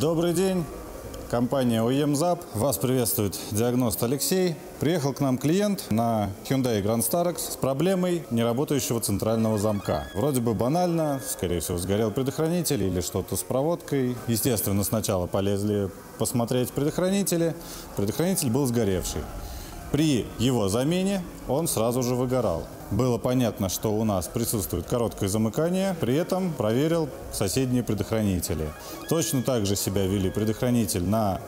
Добрый день. Компания ОЕМЗАП. Вас приветствует диагност Алексей. Приехал к нам клиент на Hyundai Grand Starex с проблемой неработающего центрального замка. Вроде бы банально, скорее всего, сгорел предохранитель или что-то с проводкой. Естественно, сначала полезли посмотреть предохранители. Предохранитель был сгоревший. При его замене он сразу же выгорал. Было понятно, что у нас присутствует короткое замыкание, при этом проверил соседние предохранители. Точно так же себя вели предохранитель на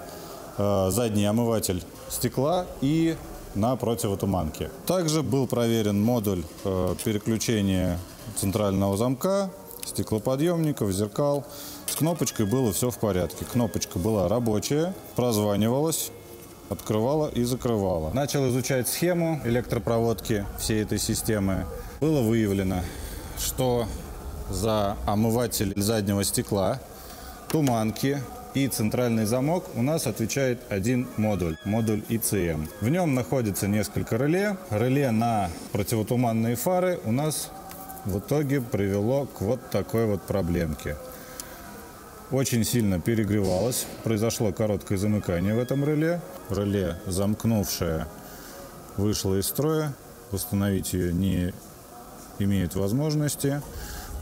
э, задний омыватель стекла и на противотуманке. Также был проверен модуль э, переключения центрального замка, стеклоподъемников, зеркал. С кнопочкой было все в порядке. Кнопочка была рабочая, прозванивалась открывала и закрывала. Начал изучать схему электропроводки всей этой системы. Было выявлено, что за омыватель заднего стекла, туманки и центральный замок у нас отвечает один модуль, модуль ICM. В нем находится несколько реле. Реле на противотуманные фары у нас в итоге привело к вот такой вот проблемке очень сильно перегревалась. Произошло короткое замыкание в этом реле. Реле, замкнувшее, вышло из строя. Восстановить ее не имеют возможности.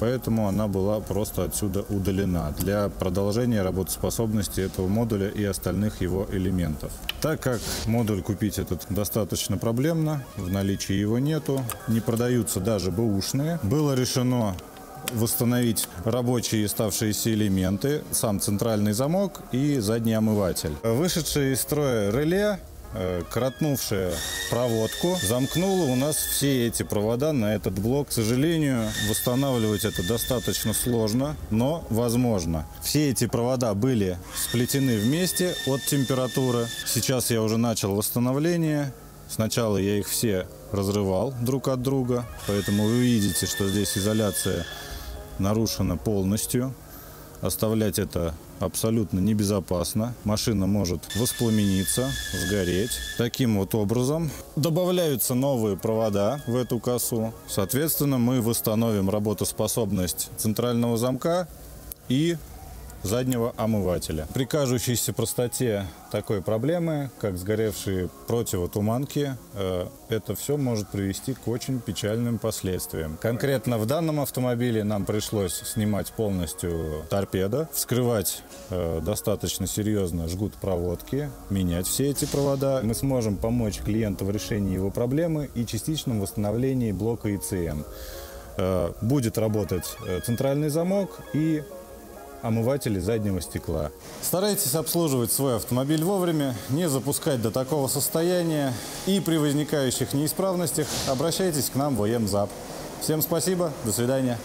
Поэтому она была просто отсюда удалена для продолжения работоспособности этого модуля и остальных его элементов. Так как модуль купить этот достаточно проблемно, в наличии его нету, не продаются даже бэушные, было решено восстановить рабочие оставшиеся элементы, сам центральный замок и задний омыватель. Вышедшее из строя реле э, коротнувшая проводку, замкнула у нас все эти провода на этот блок. К сожалению, восстанавливать это достаточно сложно, но возможно. Все эти провода были сплетены вместе от температуры. Сейчас я уже начал восстановление. Сначала я их все разрывал друг от друга, поэтому вы видите, что здесь изоляция нарушена полностью. Оставлять это абсолютно небезопасно. Машина может воспламениться, сгореть. Таким вот образом добавляются новые провода в эту косу. Соответственно, мы восстановим работоспособность центрального замка и заднего омывателя. При кажущейся простоте такой проблемы, как сгоревшие противотуманки, э, это все может привести к очень печальным последствиям. Конкретно в данном автомобиле нам пришлось снимать полностью торпеда, вскрывать э, достаточно серьезно жгут проводки, менять все эти провода. Мы сможем помочь клиенту в решении его проблемы и частичном восстановлении блока ИЦМ. Э, будет работать центральный замок и омыватели заднего стекла. Старайтесь обслуживать свой автомобиль вовремя, не запускать до такого состояния и при возникающих неисправностях обращайтесь к нам в ОЕМЗАП. Всем спасибо, до свидания.